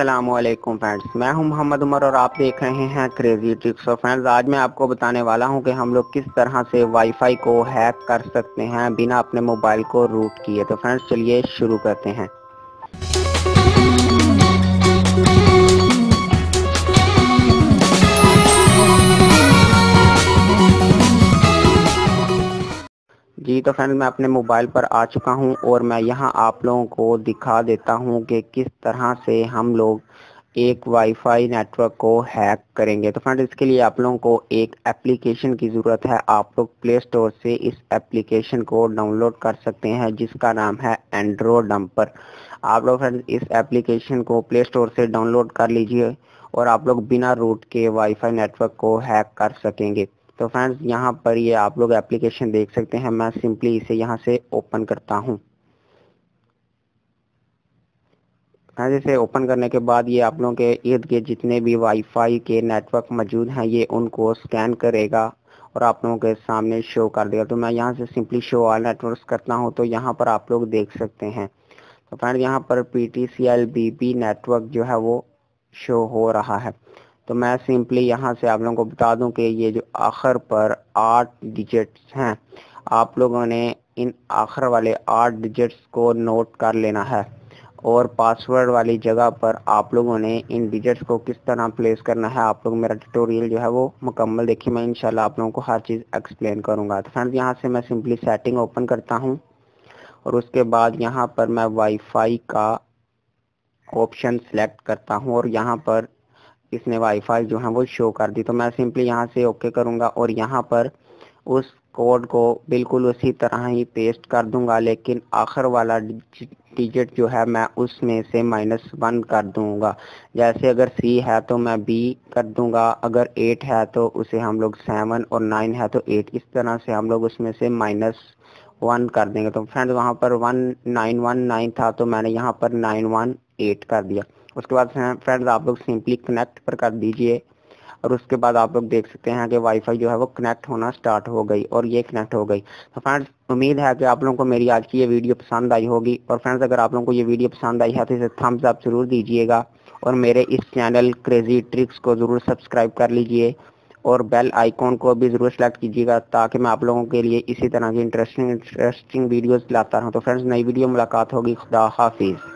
असलकुम फ्रेंड्स मैं हूँ मोहम्मद उमर और आप देख रहे हैं क्रेजी ट्रिक्स और फ्रेंड्स आज मैं आपको बताने वाला हूँ कि हम लोग किस तरह से वाईफाई को हैक कर सकते हैं बिना अपने मोबाइल को रूट किए। तो फ्रेंड्स चलिए शुरू करते हैं। जी तो फ्रेंड मैं अपने मोबाइल पर आ चुका हूँ और मैं यहाँ आप लोगों को दिखा देता हूँ कि किस तरह से हम लोग एक वाईफाई नेटवर्क को हैक करेंगे। तो फ्रेंड इसके लिए आप लोगों को एक एप्लीकेशन की ज़रूरत है। आप लोग प्ले स्टोर से इस एप्लीकेशन को डाउनलोड कर सकते हैं, जिसका नाम है एंड्रो डंपर आप लोग फ्रेंड इस एप्लीकेशन को प्ले स्टोर से डाउनलोड कर लीजिए और आप लोग बिना रूट के वाईफाई नेटवर्क को हैक कर सकेंगे। तो फ्रेंड्स यहाँ पर ये आप लोग एप्लीकेशन देख सकते हैं। मैं सिंपली इसे यहाँ से ओपन करता हूँ। फ्रेंड्स इसे ओपन करने के बाद ये आप लोगों के इर्द गिर्द जितने भी वाईफाई के नेटवर्क मौजूद हैं, ये उनको स्कैन करेगा और आप लोगों के सामने शो कर देगा। तो मैं यहाँ से सिंपली शो ऑल नेटवर्क करता हूँ तो यहाँ पर आप लोग देख सकते हैं। तो फ्रेंड यहाँ पर P T C L B B network जो है वो शो हो रहा है। तो मैं सिंपली यहाँ से आप लोगों को बता दूँ कि ये जो आखिर पर आठ डिजिट्स हैं, आप लोगों ने इन आखिर वाले आठ डिजिट्स को नोट कर लेना है और पासवर्ड वाली जगह पर आप लोगों ने इन डिजिट्स को किस तरह प्लेस करना है, आप लोग मेरा ट्यूटोरियल जो है वो मुकम्मल देखिए, मैं इंशाल्लाह आप लोगों को हर चीज़ एक्सप्लेन करूँगा। तो फ्रेंड्स यहाँ से मैं सिंपली सेटिंग ओपन करता हूँ और उसके बाद यहाँ पर मैं वाईफाई का ऑप्शन सेलेक्ट करता हूँ और यहाँ पर इसने वाईफाई जो है वो शो कर दी। तो मैं सिंपली यहाँ से ओके करूँगा और यहाँ पर उस कोड को बिल्कुल उसी तरह ही पेस्ट कर दूँगा, लेकिन आखिर वाला डिजिट जो है मैं उसमें से माइनस वन कर दूँगा। जैसे अगर सी है तो मैं बी कर दूँगा, अगर एट है तो उसे हम लोग सेवन और नाइन है तो एट इस तरह से हम लोग उसमें से माइनस वन कर देंगे। तो फ्रेंड वहाँ पर वन नाइन वन नाइन था तो मैंने यहाँ पर नाइन वन एट कर दिया। उसके बाद फ्रेंड्स आप लोग सिंपली कनेक्ट पर कर दीजिए। और उसके बाद आप लोग देख सकते हैं कि वाईफाई जो है वो कनेक्ट होना स्टार्ट हो गई और ये कनेक्ट हो गई। तो फ्रेंड्स उम्मीद है कि आप लोगों को मेरी आज की ये वीडियो पसंद आई होगी। और फ्रेंड्स अगर आप लोगों को ये वीडियो पसंद आई है तो इसे थम्स अप ज़रूर दीजिएगा। और मेरे इस चैनल क्रेजी ट्रिक्स को ज़रूर सब्सक्राइब कर लीजिए। और बेल आइकॉन को भी ज़रूर सेलेक्ट कीजिएगा ताकि मैं आप लोगों के लिए इसी तरह की इंटरेस्टिंग इंटरेस्टिंग वीडियोस लाता रहूँ। तो फ्रेंड्स नई वीडियो मुलाकात होगी। खुदा हाफिज़।